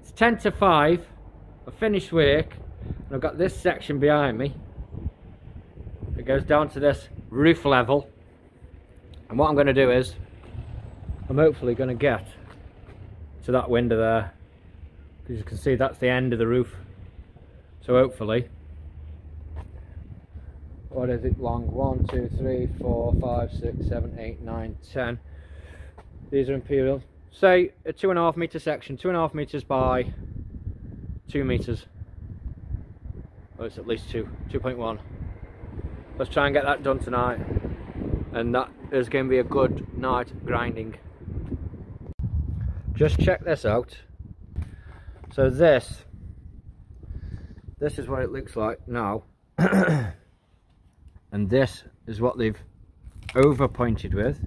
it's 10 to 5 I finished work and I've got this section behind me. It goes down to this roof level. And what I'm going to do is I'm hopefully going to get to that window there. As you can see that's the end of the roof. So hopefully what is it long? One two three four five six seven eight nine ten. These are imperial say a two and a half meter section two and a half meters by two meters. Well it's at least two 2.1 let's try and get that done tonight. And that is going to be a good night grinding. Just check this out. So this this is what it looks like now. And this is what they've over pointed with.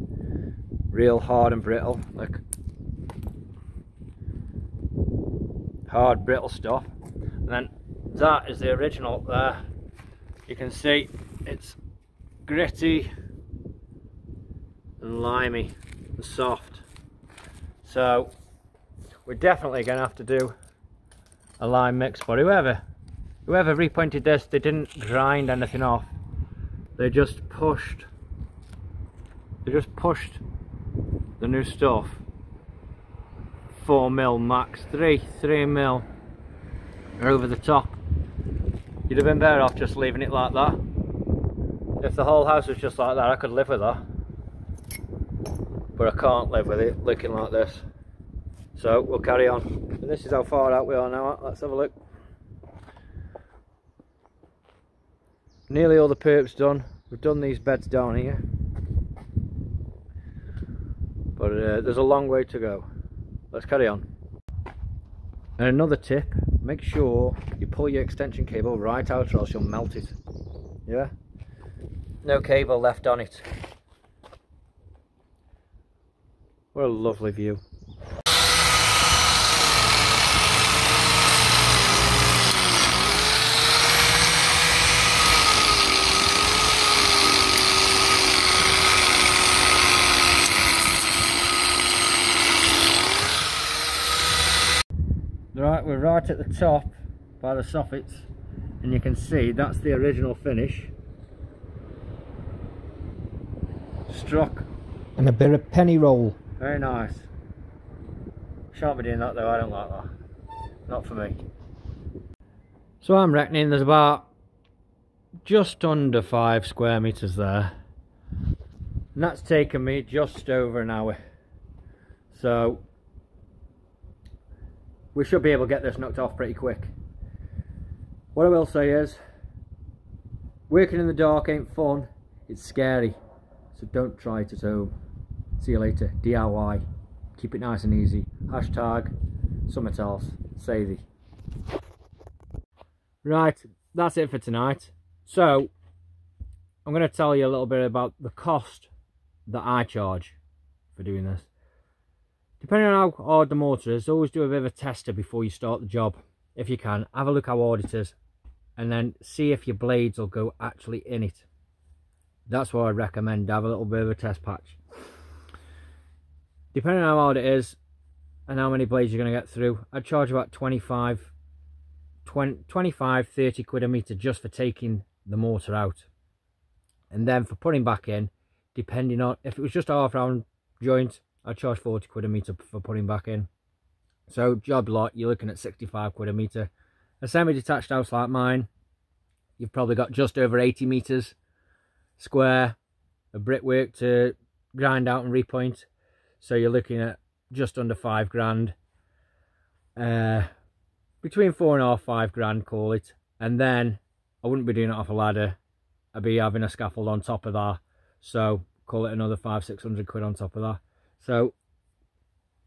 Real hard and brittle look hard brittle stuff. And then that is the original there. You can see it's gritty and limey and soft. So we're definitely going to have to do a lime mix but whoever whoever repointed this they didn't grind anything off. They just pushed they just pushed the new stuff 4 mil max 3 3 mil over the top. You'd have been better off just leaving it like that. If the whole house was just like that I could live with that. But I can't live with it looking like this. So we'll carry on. And this is how far out we are now let's have a look. Nearly all the perps done. We've done these beds down here. But uh, there's a long way to go let's carry on. And another tip make sure you pull your extension cable right out or else you'll melt it. Yeah? No cable left on it. What a lovely view right we're right at the top by the soffits and you can see that's the original finish. Struck and a bit of penny roll. Very nice. Shan't be doing that though. I don't like that. Not for me. So I'm reckoning there's about just under five square meters there. And that's taken me just over an hour. So we should be able to get this knocked off pretty quick. What I will say is, working in the dark ain't fun, it's scary. So don't try it at home. See you later, DIY. Keep it nice and easy. Hashtag something else. Savey. Right, that's it for tonight. So, I'm going to tell you a little bit about the cost that I charge for doing this. Depending on how hard the mortar is, always do a bit of a tester before you start the job. If you can, have a look how hard it is. And then see if your blades will go actually in it. That's why I recommend, have a little bit of a test patch. Depending on how hard it is, and how many blades you're going to get through, I'd charge about 25, 20, 25, 30 quid a metre just for taking the mortar out. And then for putting back in, depending on, if it was just a half round joint, I charge 40 quid a metre for putting back in. So job lot, you're looking at 65 quid a metre. A semi-detached house like mine, you've probably got just over 80 metres square of brickwork to grind out and repoint. So you're looking at just under five grand. Uh, between four and a half, five grand, call it. And then I wouldn't be doing it off a ladder. I'd be having a scaffold on top of that. So call it another five, six hundred quid on top of that. So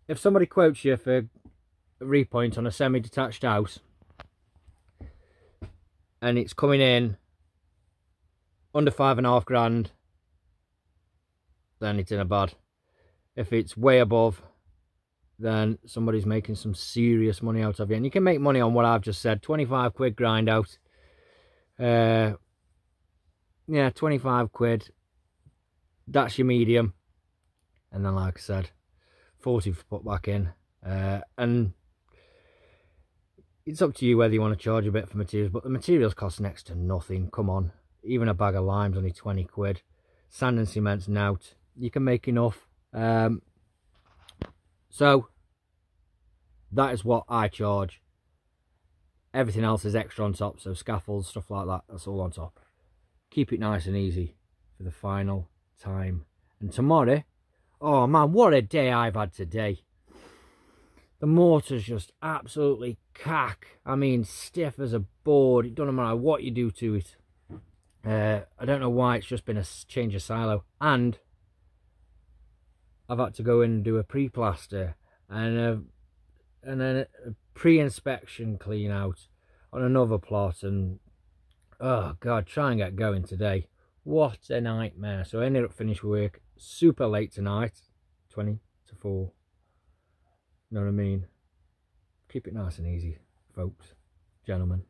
if somebody quotes you for a repoint on a semi-detached house and it's coming in under five and a half grand then it's in a bad. If it's way above then somebody's making some serious money out of you. And you can make money on what I've just said. 25 quid grind out. Uh yeah 25 quid. That's your medium and then like I said 40 for put back in uh, and it's up to you whether you want to charge a bit for materials, but the materials cost next to nothing. Come on, even a bag of lime's only 20 quid. Sand and cement's nout. You can make enough. Um, so, that is what I charge. Everything else is extra on top, so scaffolds, stuff like that, that's all on top. Keep it nice and easy for the final time. And tomorrow, oh man, what a day I've had today. The mortar's just absolutely cack. I mean, stiff as a board. It doesn't matter what you do to it. Uh, I don't know why it's just been a change of silo. And I've had to go in and do a pre-plaster and a, and then a pre-inspection clean out on another plot and oh god try and get going today what a nightmare. So I ended up finishing work super late tonight 20 to 4 you know what I mean? Keep it nice and easy folks gentlemen